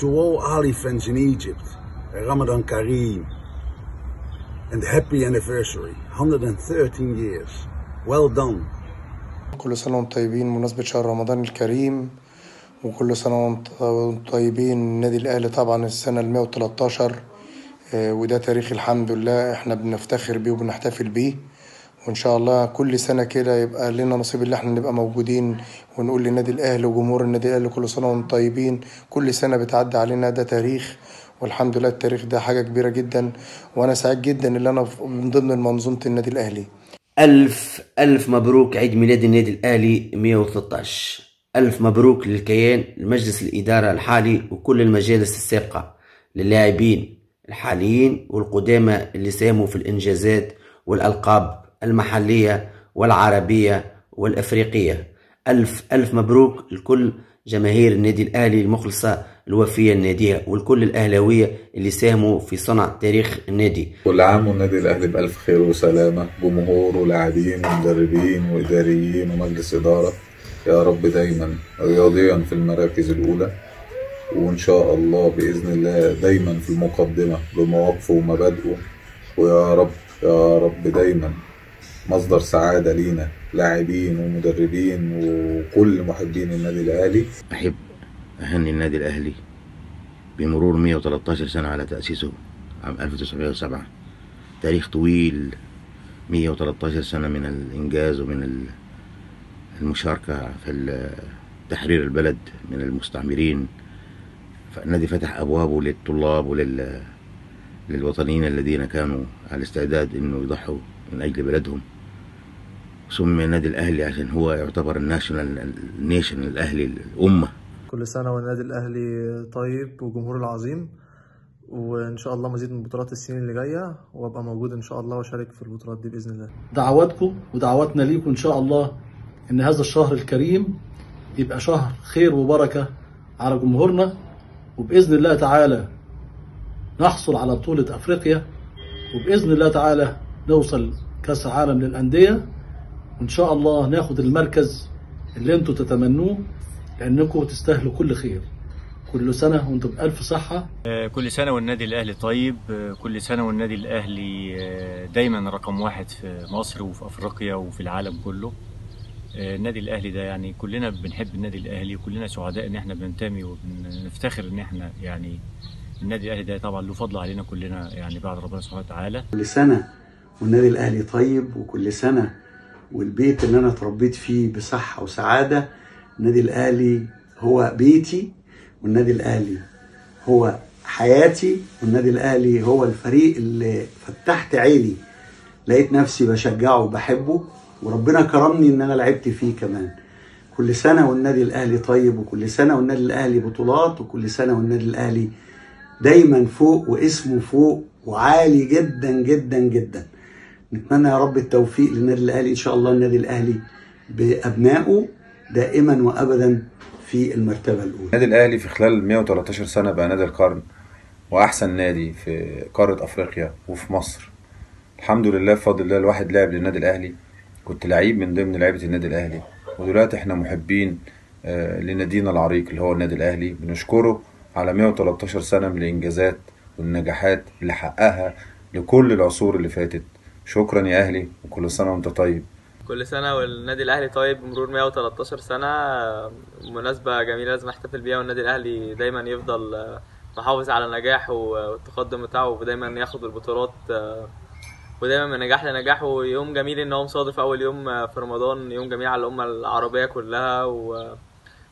To all Ali friends in Egypt, Ramadan Kareem, and happy anniversary, 113 years. Well done. كل سنة وأنتم طيبين بمناسبة شهر رمضان الكريم وكل سنة وأنتم طيبين النادي الأهلي طبعا السنة المية وتلاتاشر وده تاريخ الحمد لله إحنا بنفتخر بيه وبنحتفل بيه وإن شاء الله كل سنة كده يبقى لنا نصيب اللي إحنا نبقى موجودين ونقول للنادي الأهلي وجمهور النادي الأهلي كل سنة وأنتم طيبين. كل سنة بتعدي علينا ده تاريخ. والحمد لله التاريخ ده حاجة كبيرة جدا. وأنا سعيد جدا اللي أنا من ضمن منظومة النادي الأهلي. ألف ألف مبروك عيد ميلاد النادي الأهلي 113 ألف مبروك للكيان لمجلس الإدارة الحالي وكل المجالس السابقة للاعبين الحاليين والقدامى اللي ساهموا في الإنجازات والألقاب. المحلية والعربية والأفريقية. ألف ألف مبروك لكل جماهير النادي الأهلي المخلصة الوفية النادية والكل الأهلاوية اللي ساهموا في صنع تاريخ النادي. كل عام والنادي الأهلي بألف خير وسلامة جمهور ولاعبين ومدربين وإداريين ومجلس إدارة. يا رب دايما رياضيا في المراكز الأولى. وإن شاء الله بإذن الله دايما في المقدمة بمواقفه ومبادئه. ويا رب يا رب دايما مصدر سعادة لينا لاعبين ومدربين وكل محبين النادي الأهلي. أحب أهني النادي الأهلي بمرور 113 سنة على تأسيسه عام 1907 تاريخ طويل 113 سنة من الإنجاز ومن المشاركة في تحرير البلد من المستعمرين. فالنادي فتح أبوابه للطلاب ولل للوطنيين الذين كانوا على استعداد إنه يضحوا من أجل بلدهم. سمي النادي الأهلي عشان هو يعتبر الناشونال النيشن الأهلي الأمة. كل سنة والنادي الأهلي طيب وجمهوره العظيم وإن شاء الله مزيد من بطولات السنين اللي جاية وأبقى موجود إن شاء الله وأشارك في البطولات دي بإذن الله. دعواتكم ودعواتنا ليكم إن شاء الله إن هذا الشهر الكريم يبقى شهر خير وبركة على جمهورنا وبإذن الله تعالى نحصل على بطولة أفريقيا وبإذن الله تعالى نوصل كأس عالم للأندية. وإن شاء الله ناخد المركز اللي أنتوا تتمنوه لأنكم تستاهلوا كل خير. كل سنة وأنتم بألف صحة. كل سنة والنادي الأهلي طيب. كل سنة والنادي الأهلي دايما رقم واحد في مصر وفي أفريقيا وفي العالم كله. النادي الأهلي ده يعني كلنا بنحب النادي الأهلي وكلنا سعداء إن إحنا بننتمي وبنفتخر إن إحنا يعني النادي الأهلي ده طبعا له فضل علينا كلنا يعني بعد ربنا سبحانه وتعالى. كل سنة والنادي الأهلي طيب وكل سنة والبيت اللي أنا اتربيت فيه بصحة وسعادة النادي الأهلي هو بيتي والنادي الأهلي هو حياتي والنادي الأهلي هو الفريق اللي فتحت عيني. لقيت نفسي بشجعه وبحبه وربنا كرمني إن أنا لعبت فيه كمان. كل سنة والنادي الأهلي طيب وكل سنة والنادي الأهلي بطولات وكل سنة والنادي الأهلي دايما فوق واسمه فوق وعالي جدا جدا جدا. نتمنى يا رب التوفيق للنادي الأهلي إن شاء الله النادي الأهلي بأبنائه دائما وابدا في المرتبة الأولى. النادي الأهلي في خلال 113 سنة بقى نادي القرن وأحسن نادي في قارة أفريقيا وفي مصر. الحمد لله بفضل الله الواحد لعب للنادي الأهلي. كنت لعيب من ضمن لعيبة النادي الأهلي. ودلوقتي إحنا محبين لنادينا العريق اللي هو النادي الأهلي. بنشكره على 113 سنة من الإنجازات والنجاحات اللي حققها لكل العصور اللي فاتت. شكرا يا أهلي وكل سنة وأنت طيب. كل سنة والنادي الأهلي طيب بمرور 113 سنة. مناسبة جميلة لازم أحتفل بيها والنادي الأهلي دايما يفضل محافظ على نجاحه والتقدم بتاعه ودايما ياخد البطولات ودايما من نجاح لنجاح. ويوم جميل إن هو مصادف أول يوم في رمضان يوم جميل على الأمة العربية كلها. و...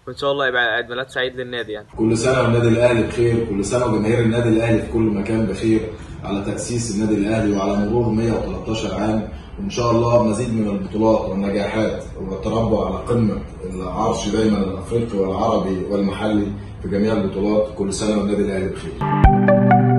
وإن شاء الله يبقى عيد ميلاد سعيد للنادي يعني. كل سنة والنادي الأهلي بخير كل سنة وجماهير النادي الأهلي في كل مكان بخير. على تأسيس النادي الأهلي وعلى مرور 113 عام وإن شاء الله مزيد من البطولات والنجاحات والتربع على قمة العرش دايما الأفريقي والعربي والمحلي في جميع البطولات كل سنة والنادي الأهلي بخير.